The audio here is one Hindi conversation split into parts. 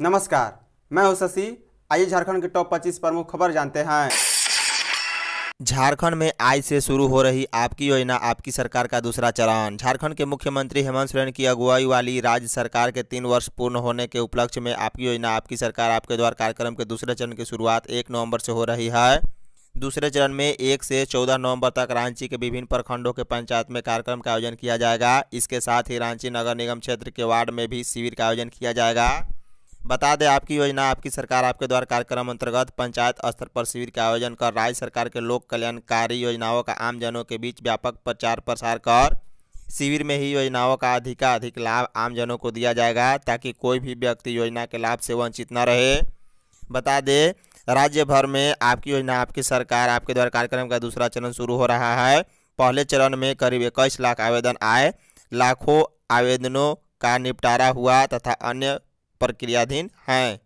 नमस्कार, मैं हूँ शशि। आइए झारखंड के टॉप 25 प्रमुख खबर जानते हैं। झारखंड में आज से शुरू हो रही आपकी योजना, आपकी सरकार का दूसरा चरण। झारखंड के मुख्यमंत्री हेमंत सोरेन की अगुवाई वाली राज्य सरकार के तीन वर्ष पूर्ण होने के उपलक्ष्य में आपकी योजना, आपकी सरकार आपके द्वार कार्यक्रम के दूसरे चरण की शुरुआत एक नवंबर से हो रही है। दूसरे चरण में एक से चौदह नवंबर तक रांची के विभिन्न प्रखंडों के पंचायत में कार्यक्रम का आयोजन किया जाएगा। इसके साथ ही रांची नगर निगम क्षेत्र के वार्ड में भी शिविर का आयोजन किया जाएगा। बता दें आपकी योजना, आपकी सरकार आपके द्वारा कार्यक्रम अंतर्गत पंचायत स्तर पर शिविर का आयोजन कर राज्य सरकार के लोक कल्याणकारी योजनाओं का आमजनों के बीच व्यापक प्रचार प्रसार कर शिविर में ही योजनाओं का अधिकाधिक लाभ आमजनों को दिया जाएगा ताकि कोई भी व्यक्ति योजना के लाभ से वंचित न रहे। बता दें, राज्य भर में आपकी योजना, आपकी सरकार, आपके द्वारा कार्यक्रम का दूसरा चरण शुरू हो रहा है। पहले चरण में करीब इक्कीस लाख आवेदन आए। लाखों आवेदनों का निपटारा हुआ तथा अन्य प्रक्रियाधीन हैं।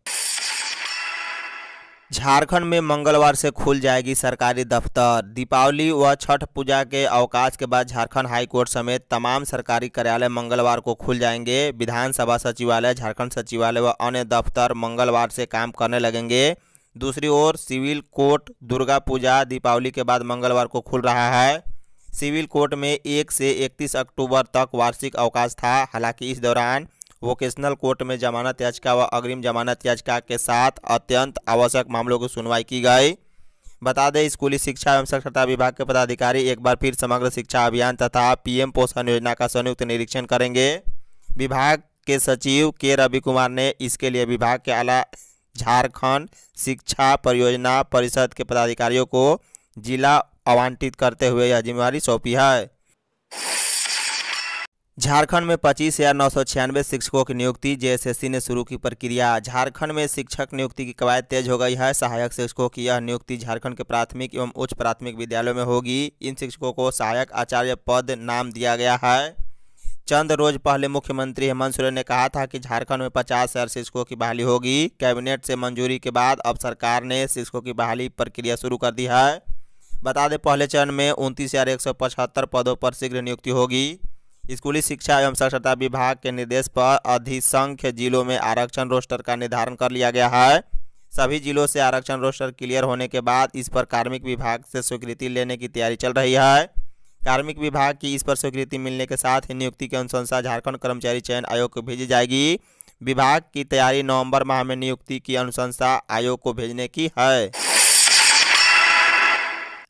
झारखंड में मंगलवार से खुल जाएगी सरकारी दफ्तर। दीपावली व छठ पूजा के अवकाश के बाद झारखंड हाई कोर्ट समेत तमाम सरकारी कार्यालय मंगलवार को खुल जाएँगे। विधानसभा सचिवालय, झारखंड सचिवालय व अन्य दफ्तर मंगलवार से काम करने लगेंगे। दूसरी ओर सिविल कोर्ट दुर्गा पूजा दीपावली के बाद मंगलवार को खुल रहा है। सिविल कोर्ट में एक से इकतीस अक्टूबर तक वार्षिक अवकाश था। हालाँकि इस दौरान वोकेशनल कोर्ट में जमानत याचिका व अग्रिम जमानत याचिका के साथ अत्यंत आवश्यक मामलों की सुनवाई की गई। बता दें, स्कूली शिक्षा एवं साक्षरता विभाग के पदाधिकारी एक बार फिर समग्र शिक्षा अभियान तथा पीएम पोषण योजना का संयुक्त निरीक्षण करेंगे। विभाग के सचिव के रवि कुमार ने इसके लिए विभाग के आला झारखंड शिक्षा परियोजना परिषद के पदाधिकारियों को जिला आवंटित करते हुए यह जिम्मेवारी सौंपी है। झारखंड में पच्चीस हज़ार नौ सौ छियानवे शिक्षकों की नियुक्ति, जेएसएससी ने शुरू की प्रक्रिया। झारखंड में शिक्षक नियुक्ति की कवायद तेज हो गई है। सहायक शिक्षकों की यह नियुक्ति झारखंड के प्राथमिक एवं उच्च प्राथमिक विद्यालयों में होगी। इन शिक्षकों को सहायक आचार्य पद नाम दिया गया है। चंद रोज पहले मुख्यमंत्री हेमंत सोरेन ने कहा था कि झारखंड में पचास हज़ार शिक्षकों की बहाली होगी। कैबिनेट से मंजूरी के बाद अब सरकार ने शिक्षकों की बहाली प्रक्रिया शुरू कर दी है। बता दें, पहले चरण में उनतीस पदों पर शीघ्र नियुक्ति होगी। स्कूली शिक्षा एवं साक्षरता विभाग के निर्देश पर अधिसंख्य जिलों में आरक्षण रोस्टर का निर्धारण कर लिया गया है। सभी जिलों से आरक्षण रोस्टर क्लियर होने के बाद इस पर कार्मिक विभाग से स्वीकृति लेने की तैयारी चल रही है। कार्मिक विभाग की इस पर स्वीकृति मिलने के साथ ही नियुक्ति की अनुशंसा झारखंड कर्मचारी चयन आयोग को भेजी जाएगी। विभाग की तैयारी नवंबर माह में नियुक्ति की अनुशंसा आयोग को भेजने की है।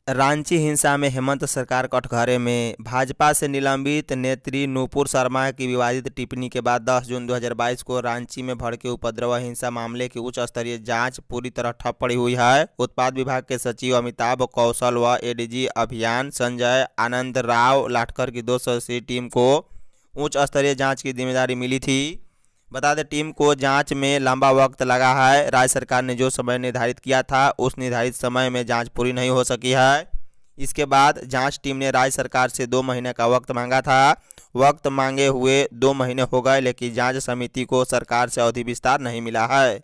रांची हिंसा में हेमंत सरकार कटघरे में भाजपा से निलंबित नेत्री नूपुर शर्मा की विवादित टिप्पणी के बाद 10 जून 2022 को रांची में भड़के उपद्रव हिंसा मामले की उच्च स्तरीय जाँच पूरी तरह ठप पड़ी हुई है। उत्पाद विभाग के सचिव अमिताभ कौशल व एडीजी अभियान संजय आनंद राव लाठकर की दो सदस्यीय टीम को उच्च स्तरीय जाँच की ज़िम्मेदारी मिली थी। बता दें, टीम को जाँच में लंबा वक्त लगा है। राज्य सरकार ने जो समय निर्धारित किया था, उस निर्धारित समय में जाँच पूरी नहीं हो सकी है। इसके बाद जाँच टीम ने राज्य सरकार से दो महीने का वक्त मांगा था। वक्त मांगे हुए दो महीने हो गए, लेकिन जाँच समिति को सरकार से अवधि विस्तार नहीं मिला है।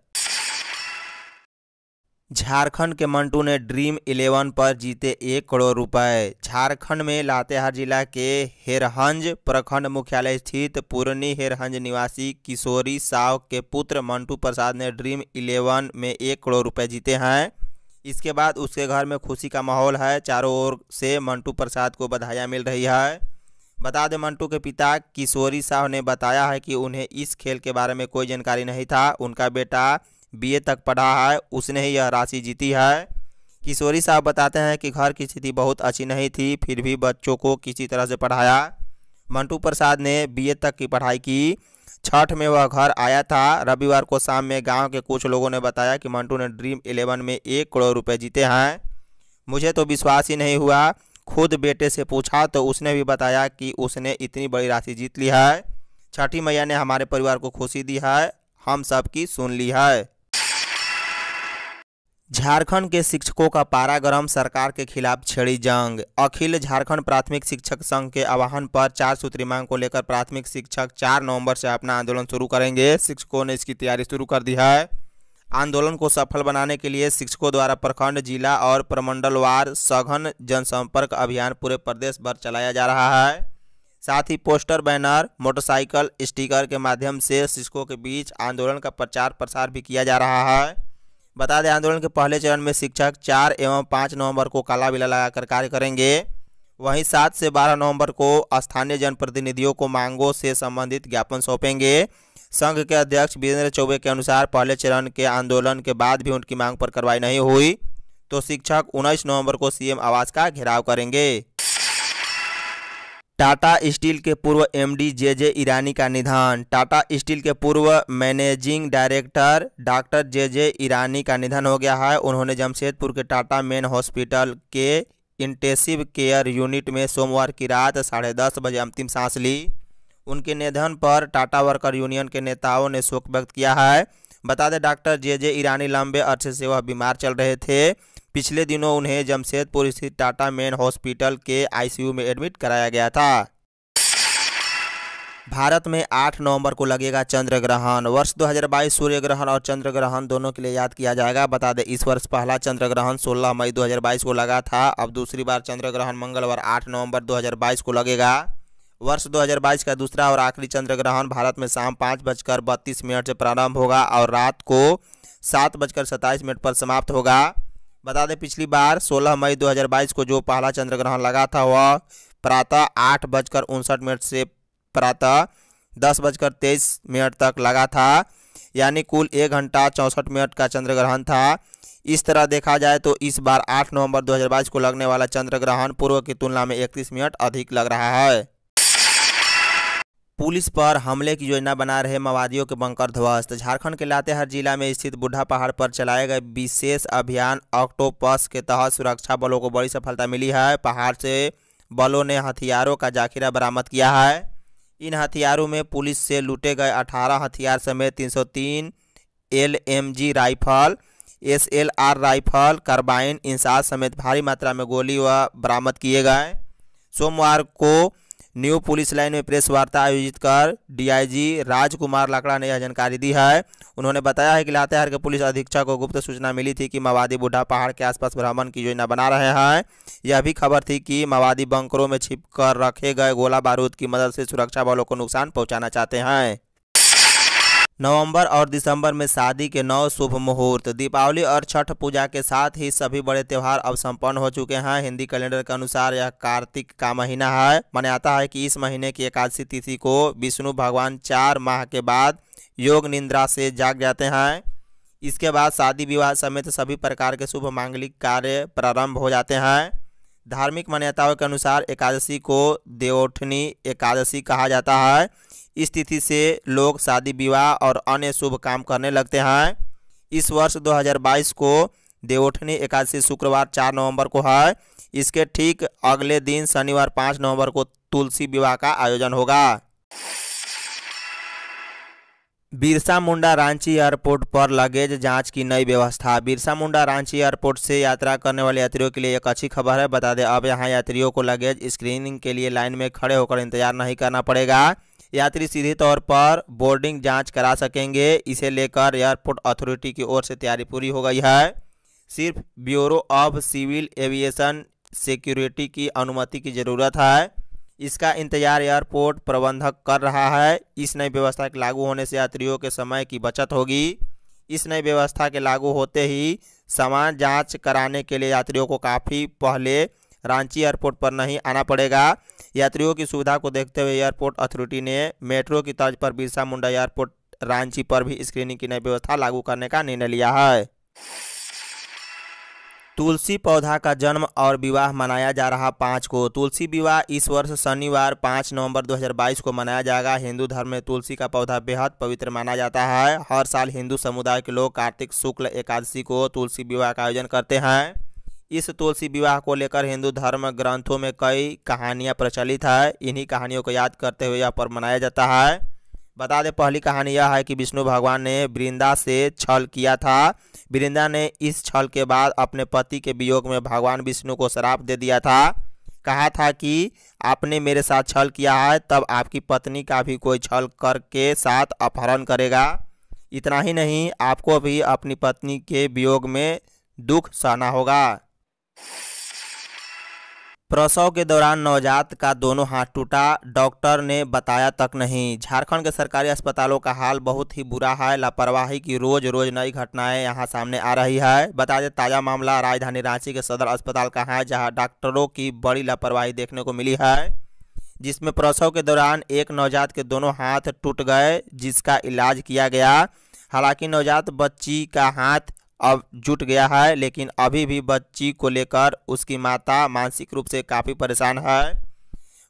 झारखंड के मंटू ने ड्रीम इलेवन पर जीते एक करोड़ रुपए। झारखंड में लातेहार जिला के हेरहंज प्रखंड मुख्यालय स्थित पुरनी हेरहंज निवासी किशोरी साव के पुत्र मंटू प्रसाद ने ड्रीम इलेवन में एक करोड़ रुपए जीते हैं। इसके बाद उसके घर में खुशी का माहौल है। चारों ओर से मंटू प्रसाद को बधाइयाँ मिल रही है। बता दें, मंटू के पिता किशोरी साव ने बताया है कि उन्हें इस खेल के बारे में कोई जानकारी नहीं था। उनका बेटा बीए तक पढ़ा है, उसने ही यह राशि जीती है। किशोरी साहब बताते हैं कि घर की स्थिति बहुत अच्छी नहीं थी, फिर भी बच्चों को किसी तरह से पढ़ाया। मंटू प्रसाद ने बीए तक की पढ़ाई की। छठ में वह घर आया था। रविवार को शाम में गाँव के कुछ लोगों ने बताया कि मंटू ने ड्रीम इलेवन में एक करोड़ रुपए जीते हैं। मुझे तो विश्वास ही नहीं हुआ। खुद बेटे से पूछा तो उसने भी बताया कि उसने इतनी बड़ी राशि जीत ली है। छठी मैया ने हमारे परिवार को खुशी दी है। हम सबकी सुन ली है। झारखंड के शिक्षकों का पारा गरम सरकार के खिलाफ छेड़ी जंग। अखिल झारखंड प्राथमिक शिक्षक संघ के आह्वान पर चार सूत्री मांग को लेकर प्राथमिक शिक्षक चार नवंबर से अपना आंदोलन शुरू करेंगे। शिक्षकों ने इसकी तैयारी शुरू कर दी है। आंदोलन को सफल बनाने के लिए शिक्षकों द्वारा प्रखंड, जिला और प्रमंडलवार सघन जनसंपर्क अभियान पूरे प्रदेश भर चलाया जा रहा है। साथ ही पोस्टर, बैनर, मोटरसाइकिल, स्टिकर के माध्यम से शिक्षकों के बीच आंदोलन का प्रचार प्रसार भी किया जा रहा है। बता दें, आंदोलन के पहले चरण में शिक्षक चार एवं पाँच नवंबर को काला बिला लगाकर कार्य करेंगे। वहीं सात से बारह नवंबर को स्थानीय जनप्रतिनिधियों को मांगों से संबंधित ज्ञापन सौंपेंगे। संघ के अध्यक्ष वीरेंद्र चौबे के अनुसार पहले चरण के आंदोलन के बाद भी उनकी मांग पर कार्रवाई नहीं हुई तो शिक्षक उन्नीस नवंबर को सीएम आवास का घेराव करेंगे। टाटा स्टील के पूर्व एमडी जे जे ईरानी का निधन। टाटा स्टील के पूर्व managing director doctor J J Irani का निधन हो गया है। उन्होंने जमशेदपुर के टाटा मेन हॉस्पिटल के इंटेंसिव केयर यूनिट में सोमवार की रात साढ़े दस बजे अंतिम सांस ली। उनके निधन पर टाटा वर्कर यूनियन के नेताओं ने शोक व्यक्त किया है। बता दें, डॉक्टर जे जे ईरानी लंबे अरसे से वह बीमार चल रहे थे। पिछले दिनों उन्हें जमशेदपुर स्थित टाटा मेन हॉस्पिटल के आईसीयू में एडमिट कराया गया था। भारत में 8 नवंबर को लगेगा चंद्र ग्रहण वर्ष 2022 सूर्य ग्रहण और चंद्र ग्रहण दोनों के लिए याद किया जाएगा। बता दें, इस वर्ष पहला चंद्र ग्रहण 16 मई 2022 को लगा था। अब दूसरी बार चंद्र ग्रहण मंगलवार 8 नवंबर 2022 को लगेगा। वर्ष 2022 का दूसरा और आखिरी चंद्र ग्रहण भारत में शाम पाँच बजकर बत्तीस मिनट से प्रारंभ होगा और रात को सात बजकर सत्ताईस मिनट पर समाप्त होगा। बता दें, पिछली बार 16 मई 2022 को जो पहला चंद्र ग्रहण लगा था, वह प्रातः आठ बजकर उनसठ मिनट से प्रातः दस बजकर तेईस मिनट तक लगा था, यानी कुल एक घंटा चौंसठ मिनट का चंद्र ग्रहण था। इस तरह देखा जाए तो इस बार 8 नवंबर 2022 को लगने वाला चंद्र ग्रहण पूर्व की तुलना में 31 मिनट अधिक लग रहा है। पुलिस पर हमले की योजना बना रहे माओवादियों के बंकर ध्वस्त। झारखंड के लातेहार जिला में स्थित बुढ़ा पहाड़ पर चलाए गए विशेष अभियान ऑक्टोपस के तहत सुरक्षा बलों को बड़ी सफलता मिली है। पहाड़ से बलों ने हथियारों का जाखिरा बरामद किया है। इन हथियारों में पुलिस से लूटे गए 18 हथियार समेत 303 LMG rifle, SLR rifle, carbine, INSAS समेत भारी मात्रा में गोली व बरामद किए गए। सोमवार को न्यू पुलिस लाइन में प्रेस वार्ता आयोजित कर डीआईजी राजकुमार लाकड़ा ने यह जानकारी दी है। उन्होंने बताया है कि लातेहार के पुलिस अधीक्षक को गुप्त सूचना मिली थी कि माओवादी बूढ़ा पहाड़ के आसपास भ्रमण की योजना बना रहे हैं। यह भी खबर थी कि माओवादी बंकरों में छिप कर रखे गए गोला बारूद की मदद से सुरक्षा बलों को नुकसान पहुंचाना चाहते हैं। नवंबर और दिसंबर में शादी के नौ शुभ मुहूर्त। दीपावली और छठ पूजा के साथ ही सभी बड़े त्यौहार अब संपन्न हो चुके हैं। हिंदी कैलेंडर के अनुसार यह कार्तिक का महीना है। मान्यता है कि इस महीने की एकादशी तिथि को विष्णु भगवान चार माह के बाद योग निंद्रा से जाग जाते हैं। इसके बाद शादी विवाह समेत सभी प्रकार के शुभ मांगलिक कार्य प्रारंभ हो जाते हैं। धार्मिक मान्यताओं के अनुसार एकादशी को देवोठनी एकादशी कहा जाता है। तिथि से लोग शादी, विवाह और अन्य शुभ काम करने लगते हैं। इस वर्ष 2022 को देवोठनी एकादशी शुक्रवार 4 नवंबर को है। इसके ठीक अगले दिन शनिवार 5 नवंबर को तुलसी विवाह का आयोजन होगा। बिरसा मुंडा रांची एयरपोर्ट पर लगेज जाँच की नई व्यवस्था। बिरसा मुंडा रांची एयरपोर्ट से यात्रा करने वाले यात्रियों के लिए एक अच्छी खबर है। बता दें, अब यहाँ यात्रियों को लगेज स्क्रीनिंग के लिए लाइन में खड़े होकर इंतज़ार नहीं करना पड़ेगा। यात्री सीधे तौर पर बोर्डिंग जाँच करा सकेंगे। इसे लेकर एयरपोर्ट अथॉरिटी की ओर से तैयारी पूरी हो गई है। सिर्फ़ bureau of civil aviation security की अनुमति की ज़रूरत है। इसका इंतज़ार एयरपोर्ट प्रबंधक कर रहा है। इस नई व्यवस्था के लागू होने से यात्रियों के समय की बचत होगी। इस नई व्यवस्था के लागू होते ही सामान जाँच कराने के लिए यात्रियों को काफ़ी पहले रांची एयरपोर्ट पर नहीं आना पड़ेगा। यात्रियों की सुविधा को देखते हुए एयरपोर्ट अथॉरिटी ने मेट्रो की तर्ज पर बिरसा मुंडा एयरपोर्ट, रांची पर भी स्क्रीनिंग की नई व्यवस्था लागू करने का निर्णय लिया है। तुलसी पौधा का जन्म और विवाह मनाया जा रहा पाँच को। तुलसी विवाह इस वर्ष शनिवार पाँच नवंबर 2022 को मनाया जाएगा। हिंदू धर्म में तुलसी का पौधा बेहद पवित्र माना जाता है। हर साल हिंदू समुदाय के लोग कार्तिक, शुक्ल, एकादशी को तुलसी विवाह का आयोजन करते हैं। इस तुलसी विवाह को लेकर हिंदू धर्म ग्रंथों में कई कहानियाँ प्रचलित है। इन्हीं कहानियों को याद करते हुए यह पर्व मनाया जाता है। बता दें, पहली कहानी यह है कि विष्णु भगवान ने वृंदा से छल किया था। वृंदा ने इस छल के बाद अपने पति के वियोग में भगवान विष्णु को श्राप दे दिया था। कहा था कि आपने मेरे साथ छल किया है, तब आपकी पत्नी का भी कोई छल करके साथ अपहरण करेगा। इतना ही नहीं, आपको भी अपनी पत्नी के वियोग में दुख सहना होगा। प्रसव के दौरान नवजात का दोनों हाथ टूटा। डॉक्टर ने बताया, तक नहीं। झारखंड के सरकारी अस्पतालों का हाल बहुत ही बुरा है। लापरवाही की रोज रोज नई घटनाएँ यहाँ सामने आ रही है। बता दें, ताज़ा मामला राजधानी रांची के सदर अस्पताल का है, जहाँ डॉक्टरों की बड़ी लापरवाही देखने को मिली है, जिसमें प्रसव के दौरान एक नवजात के दोनों हाथ टूट गए, जिसका इलाज किया गया। हालाँकि नवजात बच्ची का हाथ अब जुट गया है, लेकिन अभी भी बच्ची को लेकर उसकी माता मानसिक रूप से काफ़ी परेशान है।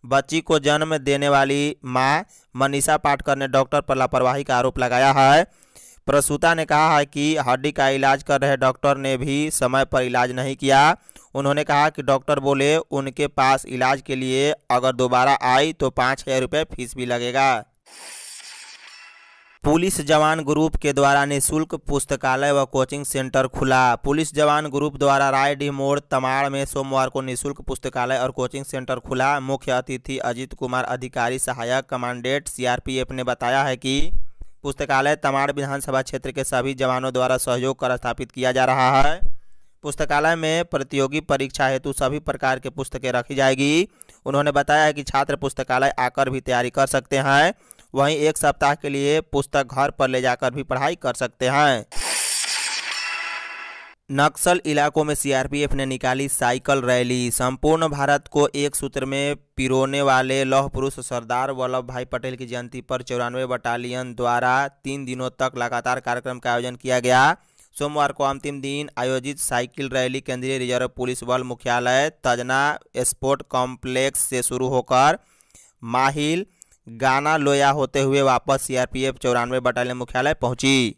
बच्ची को जन्म देने वाली माँ मनीषा पाटकर ने डॉक्टर पर लापरवाही का आरोप लगाया है। प्रसूता ने कहा है कि हड्डी का इलाज कर रहे डॉक्टर ने भी समय पर इलाज नहीं किया। उन्होंने कहा कि डॉक्टर बोले, उनके पास इलाज के लिए अगर दोबारा आई तो पाँच हज़ार रुपये फ़ीस भी लगेगा। पुलिस जवान ग्रुप के द्वारा निशुल्क पुस्तकालय व कोचिंग सेंटर खुला। पुलिस जवान ग्रुप द्वारा रायडीह मोड़ तमाड़ में सोमवार को निशुल्क पुस्तकालय और कोचिंग सेंटर खुला। मुख्य अतिथि अजीत कुमार, अधिकारी, सहायक, कमांडेंट, सीआरपीएफ ने बताया है कि पुस्तकालय तमाड़ विधानसभा क्षेत्र के सभी जवानों द्वारा सहयोग कर स्थापित किया जा रहा है। पुस्तकालय में प्रतियोगी परीक्षा हेतु सभी प्रकार के पुस्तकें रखी जाएगी। उन्होंने बताया है कि छात्र पुस्तकालय आकर भी तैयारी कर सकते हैं। वहीं एक सप्ताह के लिए पुस्तक घर पर ले जाकर भी पढ़ाई कर सकते हैं। नक्सल इलाकों में सीआरपीएफ ने निकाली साइकिल रैली। संपूर्ण भारत को एक सूत्र में पिरोने वाले लौह पुरुष सरदार वल्लभ भाई पटेल की जयंती पर चौरानवे बटालियन द्वारा तीन दिनों तक लगातार कार्यक्रम का आयोजन किया गया। सोमवार को अंतिम दिन आयोजित साइकिल रैली केंद्रीय रिज़र्व पुलिस बल मुख्यालय तजना स्पोर्ट कॉम्प्लेक्स से शुरू होकर माहिल गाना लोया होते हुए वापस सीआरपीएफ चौरानवे बटालियन मुख्यालय पहुँची।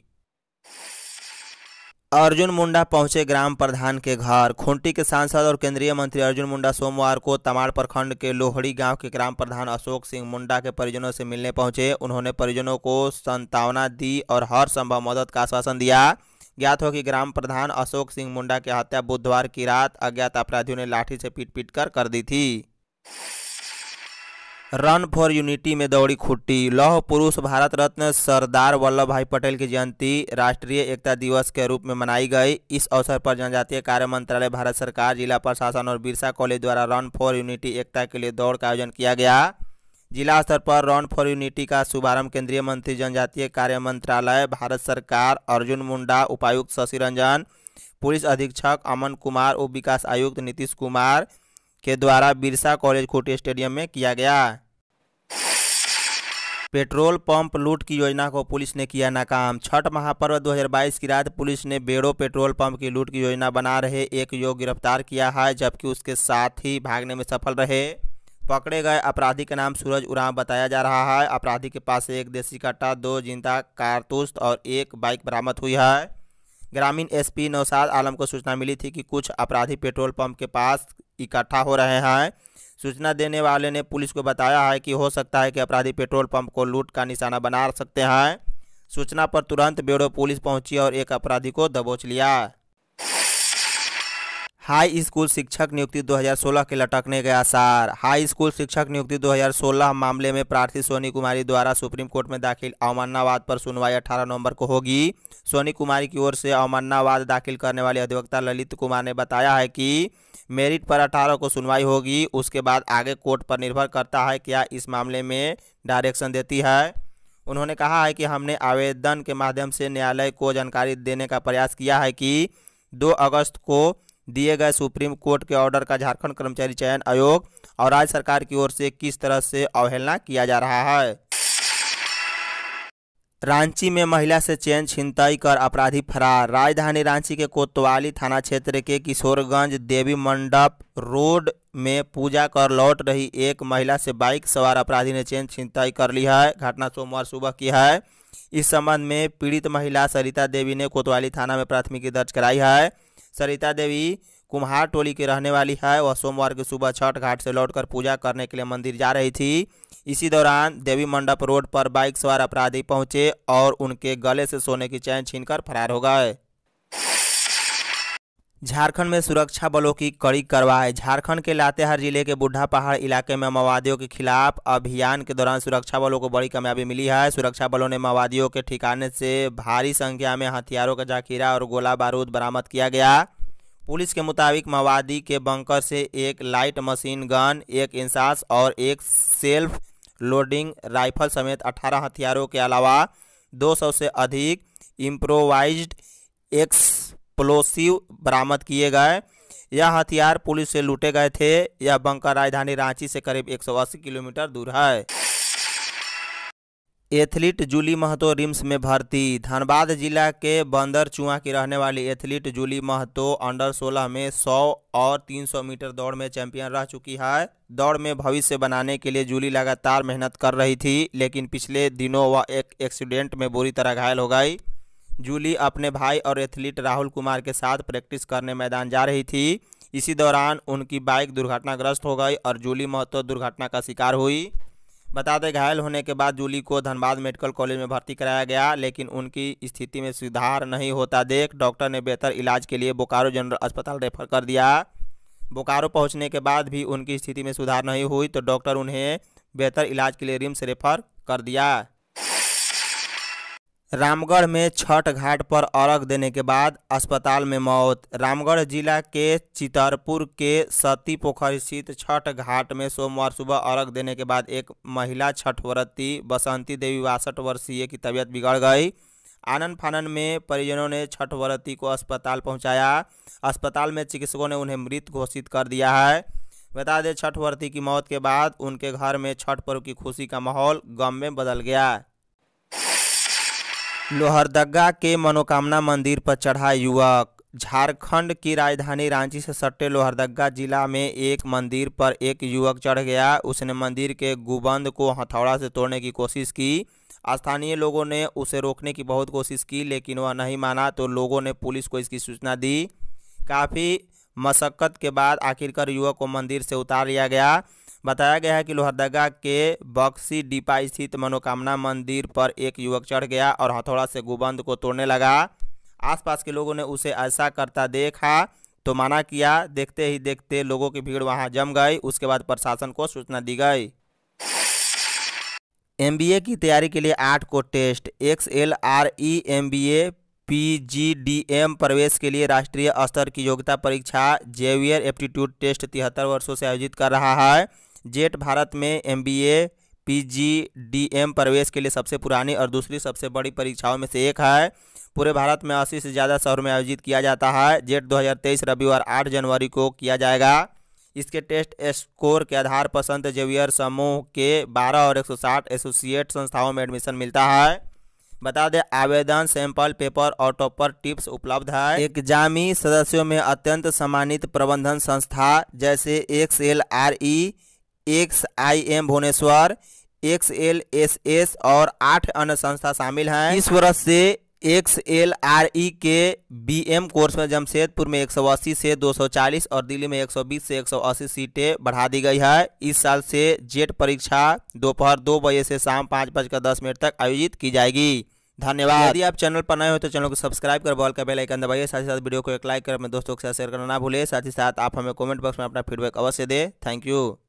अर्जुन मुंडा पहुँचे ग्राम प्रधान के घर। खूंटी के सांसद और केंद्रीय मंत्री अर्जुन मुंडा सोमवार को तमाड़ प्रखंड के लोहड़ी गाँव के ग्राम प्रधान अशोक सिंह मुंडा के परिजनों से मिलने पहुँचे। उन्होंने परिजनों को संतावना दी और हर संभव मदद का आश्वासन दिया। ज्ञात हो कि ग्राम प्रधान अशोक सिंह मुंडा की हत्या बुधवार की रात अज्ञात अपराधियों ने लाठी से पीट पीट कर कर दी थी। रन फॉर यूनिटी में दौड़ी खुट्टी। लौह पुरुष भारत रत्न सरदार वल्लभ भाई पटेल की जयंती राष्ट्रीय एकता दिवस के रूप में मनाई गई। इस अवसर पर जनजातीय कार्य मंत्रालय, भारत सरकार, जिला प्रशासन और बिरसा कॉलेज द्वारा रन फॉर यूनिटी एकता के लिए दौड़ का आयोजन किया गया। जिला स्तर पर रन फॉर यूनिटी का शुभारंभ केंद्रीय मंत्री, जनजातीय कार्य मंत्रालय, भारत सरकार, अर्जुन मुंडा, उपायुक्त शशि रंजन, पुलिस अधीक्षक अमन कुमार उप विकास आयुक्त नीतीश कुमार के द्वारा बिरसा कॉलेज खूंटी स्टेडियम में किया गया। पेट्रोल पंप लूट की योजना को पुलिस ने किया नाकाम। छठ महापर्व 2022 की रात पुलिस ने बेड़ो पेट्रोल पंप की लूट की योजना बना रहे एक युवक गिरफ़्तार किया है, जबकि उसके साथ ही भागने में सफल रहे। पकड़े गए अपराधी का नाम सूरज उराम बताया जा रहा है। अपराधी के पास एक देसी कट्टा, दो ज़िंदा कारतूस और एक बाइक बरामद हुई है। ग्रामीण एसपी नौसाद आलम को सूचना मिली थी कि कुछ अपराधी पेट्रोल पंप के पास इकट्ठा हो रहे हैं। सूचना देने वाले ने पुलिस को बताया है कि हो सकता है कि अपराधी पेट्रोल पंप को लूट का निशाना बना सकते हैं। सूचना पर तुरंत ब्यूरो पुलिस पहुँची और एक अपराधी को दबोच लिया। हाई स्कूल शिक्षक नियुक्ति 2016 के लटकने के आसार हाई स्कूल शिक्षक नियुक्ति 2016 मामले में प्रार्थी सोनी कुमारी द्वारा सुप्रीम कोर्ट में दाखिल। अवमाननावाद पर सुनवाई 18 नवंबर को होगी। सोनी कुमारी की ओर से अवमाननावाद दाखिल करने वाले अधिवक्ता ललित कुमार ने बताया है कि मेरिट पर 18 को सुनवाई होगी, उसके बाद आगे कोर्ट पर निर्भर करता है क्या इस मामले में डायरेक्शन देती है। उन्होंने कहा है कि हमने आवेदन के माध्यम से न्यायालय को जानकारी देने का प्रयास किया है कि दो अगस्त को दिए गए सुप्रीम कोर्ट के ऑर्डर का झारखंड कर्मचारी चयन आयोग और राज्य सरकार की ओर से किस तरह से अवहेलना किया जा रहा है? रांची में महिला से चैन छिनतई कर अपराधी फरार। राजधानी रांची के कोतवाली थाना क्षेत्र के किशोरगंज देवी मंडप रोड में पूजा कर लौट रही एक महिला से बाइक सवार अपराधी ने चैन छिनतई कर ली है। घटना सोमवार सुबह की है। इस संबंध में पीड़ित महिला सरिता देवी ने कोतवाली थाना में प्राथमिकी दर्ज कराई है। सरिता देवी कुम्हार टोली की रहने वाली है। वह सोमवार की सुबह छठ घाट से लौटकर पूजा करने के लिए मंदिर जा रही थी। इसी दौरान देवी मंडप रोड पर बाइक सवार अपराधी पहुँचे और उनके गले से सोने की चैन छीनकर फरार हो गए। झारखंड में सुरक्षा बलों की कड़ी कार्रवाई। झारखंड के लातेहार ज़िले के बुढ़ा पहाड़ इलाके में माओवादियों के खिलाफ अभियान के दौरान सुरक्षा बलों को बड़ी कामयाबी मिली है। सुरक्षा बलों ने माओवादियों के ठिकाने से भारी संख्या में हथियारों का जाखीरा और गोला बारूद बरामद किया गया। पुलिस के मुताबिक माओवादी के बंकर से एक लाइट मशीन, गन, एक इंसास और एक सेल्फ लोडिंग राइफल समेत 18 हथियारों के अलावा 200 से अधिक इम्प्रोवाइज्ड एक्सप्लोसिव बरामद किए गए। यह हथियार पुलिस से लूटे गए थे। यह बंकर राजधानी रांची से करीब 180 किलोमीटर दूर है। एथलीट जूली महतो रिम्स में भर्ती। धनबाद जिला के बंदर चुआ की रहने वाली एथलीट जूली महतो अंडर 16 में 100 और 300 मीटर दौड़ में चैंपियन रह चुकी है। दौड़ में भविष्य बनाने के लिए जूली लगातार मेहनत कर रही थी, लेकिन पिछले दिनों वह एक एक्सीडेंट में बुरी तरह घायल हो गई। जूली अपने भाई और एथलीट राहुल कुमार के साथ प्रैक्टिस करने मैदान जा रही थी। इसी दौरान उनकी बाइक दुर्घटनाग्रस्त हो गई और जूली महतो दुर्घटना का शिकार हुई। बता दें घायल होने के बाद जूली को धनबाद मेडिकल कॉलेज में भर्ती कराया गया, लेकिन उनकी स्थिति में सुधार नहीं होता देख डॉक्टर ने बेहतर इलाज के लिए बोकारो जनरल अस्पताल रेफर कर दिया। बोकारो पहुँचने के बाद भी उनकी स्थिति में सुधार नहीं हुई तो डॉक्टर उन्हें बेहतर इलाज के लिए रिम्स रेफर कर दिया। रामगढ़ में छठ घाट पर अर्घ देने के बाद अस्पताल में मौत। रामगढ़ जिला के चितरपुर के सती पोखर स्थित छठ घाट में सोमवार सुबह अर्घ देने के बाद एक महिला छठ व्रती बसंती देवी बासठ वर्षीय की तबीयत बिगड़ गई। आनंद फानन में परिजनों ने छठ व्रती को अस्पताल पहुँचाया। अस्पताल में चिकित्सकों ने उन्हें मृत घोषित कर दिया है। बता दें छठ व्रती की मौत के बाद उनके घर में छठ पर्व की खुशी का माहौल गम में बदल गया। लोहरदगा के मनोकामना मंदिर पर चढ़ा युवक। झारखंड की राजधानी रांची से सटे लोहरदगा जिला में एक मंदिर पर एक युवक चढ़ गया। उसने मंदिर के गुबंद को हथौड़ा से तोड़ने की कोशिश की। स्थानीय लोगों ने उसे रोकने की बहुत कोशिश की, लेकिन वह नहीं माना तो लोगों ने पुलिस को इसकी सूचना दी। काफ़ी मशक्क़त के बाद आखिरकार युवक को मंदिर से उतार लिया गया। बताया गया है कि लोहरदगा के बक्सी डिपा स्थित मनोकामना मंदिर पर एक युवक चढ़ गया और हथौड़ा से गुबंद को तोड़ने लगा। आसपास के लोगों ने उसे ऐसा करता देखा तो मना किया। देखते ही देखते लोगों की भीड़ वहाँ जम गई। उसके बाद प्रशासन को सूचना दी गई। एमबीए की तैयारी के लिए आठ को test. X L R E M B A प्रवेश के लिए राष्ट्रीय स्तर की योग्यता परीक्षा। जेवियर एप्टीट्यूड टेस्ट तिहत्तर वर्षों से आयोजित कर रहा है। जेट भारत में एम बी ए प्रवेश के लिए सबसे पुरानी और दूसरी सबसे बड़ी परीक्षाओं में से एक है। पूरे भारत में अस्सी से ज़्यादा शहरों में आयोजित किया जाता है। जेट 2023 रविवार 8 जनवरी को किया जाएगा। इसके टेस्ट स्कोर के आधार पर संत जेवियर समूह के 12 और 160 एसोसिएट संस्थाओं में एडमिशन मिलता है। बता दें, आवेदन, सैंपल, पेपर और टॉपर टिप्स उपलब्ध है। एग्जामी सदस्यों में अत्यंत सम्मानित प्रबंधन संस्था, जैसे X L R E X I M Bhubaneswar X L S S और आठ अन्य संस्था शामिल हैं। इस वर्ष से एक्स एल आर ई के बी एम कोर्स में जमशेदपुर में 180 से 240 और दिल्ली में 120 से 180 सीटें बढ़ा दी गई है। इस साल से जेट परीक्षा दोपहर दो दो बजे से शाम पाँच बजकर दस मिनट तक आयोजित की जाएगी। धन्यवाद। यदि आप चैनल पर नए हो तो चैनल को सब्सक्राइब कर बॉल का बेल आइकन दबाइए, साथ ही साथ वीडियो को एक लाइक कर अपने दोस्तों के साथ शेयर करना ना भूले। साथ ही साथ आप हमें कमेंट बॉक्स में अपना फीडबैक अवश्य दें। Thank you.